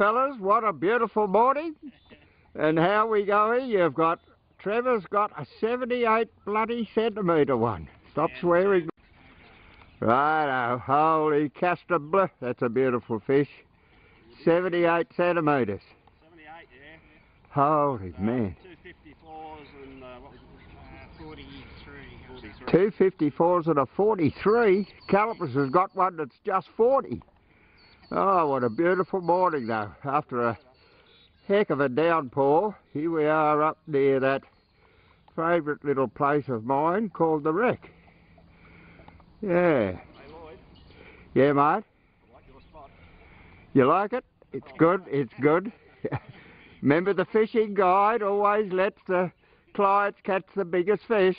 fellas, what a beautiful morning. And how we going? You've got, Trevor's got a 78 bloody centimetre one. Stop swearing. Righto, holy castor bleu. That's a beautiful fish. 78 centimetres. 78, yeah. Holy Uh, man. 254s and uh, what? Uh, 43. 43. 254s and a 43. Calipers has got one that's just 40. Oh, what a beautiful morning though. After a heck of a downpour, here we are up near that favourite little place of mine called the Wreck. Yeah. Hey Lloyd, Yeah, mate? Like. You like it? It's good, it's good. Remember the fishing guide always lets the clients catch the biggest fish.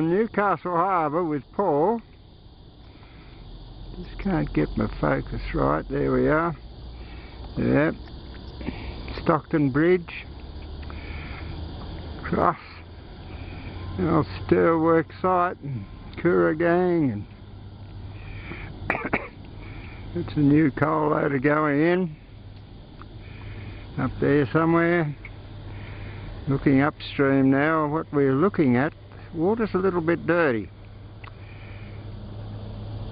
Newcastle Harbour with Paul. Just can't get my focus right. There we are. Yep. Stockton Bridge. Cross. The old Stirwork site and Kooragang and it's a new coal loader going in. Up there somewhere. Looking upstream now, what we're looking at, water's a little bit dirty.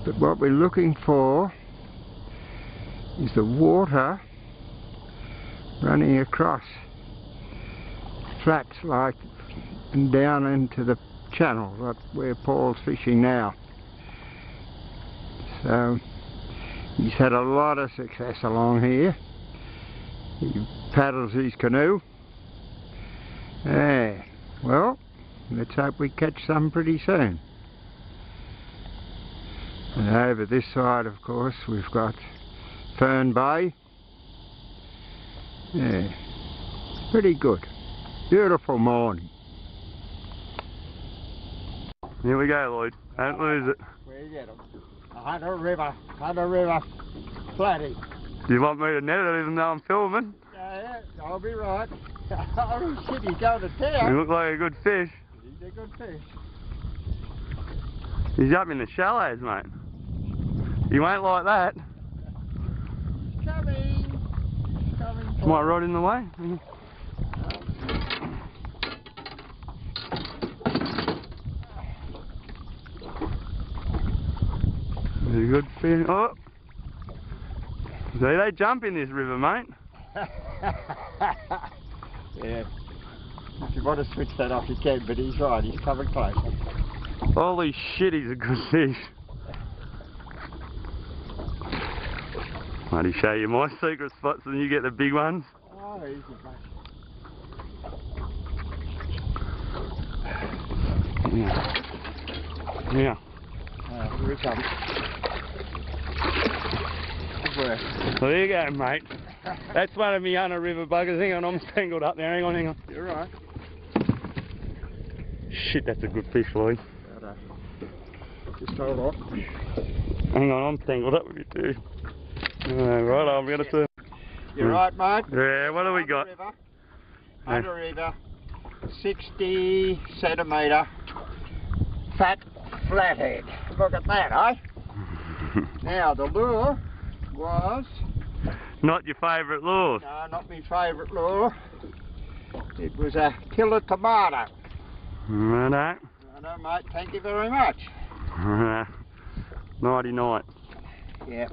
But what we're looking for is the water running across flats like and down into the channel right where Paul's fishing now. So he's had a lot of success along here. He paddles his canoe. Yeah, well, let's hope we catch some pretty soon. And over this side, of course, we've got Fern Bay. Yeah, pretty good. Beautiful morning. Here we go, Lloyd. Don't lose it. Where you get get 'em? Hunter River, Hunter River, flatty. You want me to net it even though I'm filming? Yeah, I'll be right. oh shit, he's going to town. You look like a good fish. He's a good fish. He's up in the shallows, mate. You won't like that. Coming. Coming. Is my rod in the way? Very good fish. Oh! See, they jump in this river, mate. yeah. If you want to switch that off, you can, but he's right. He's coming closer. Holy shit, he's a good fish. Might he show you my secret spots and you get the big ones? Oh, easy, mate. Yeah. Yeah. Uh, here he comes. Good work. Well, there you go, mate. That's one of me Hunter River buggers. Hang on, I'm tangled up there. Hang on, hang on. You're right. Shit, that's a good fish, Lloyd. Just hold on. Hang on, I'm tangled up with you too. Uh, right, I'm gonna see. You're right, mate. Yeah, what do we got? River. Hunter River. 60 centimetre fat flathead. Look at that, eh? Now, the lure was, Not your favourite lure. no, not my favourite lure. It was a killer tomato. Righto. No, mate, thank you very much. Nighty night. Yeah.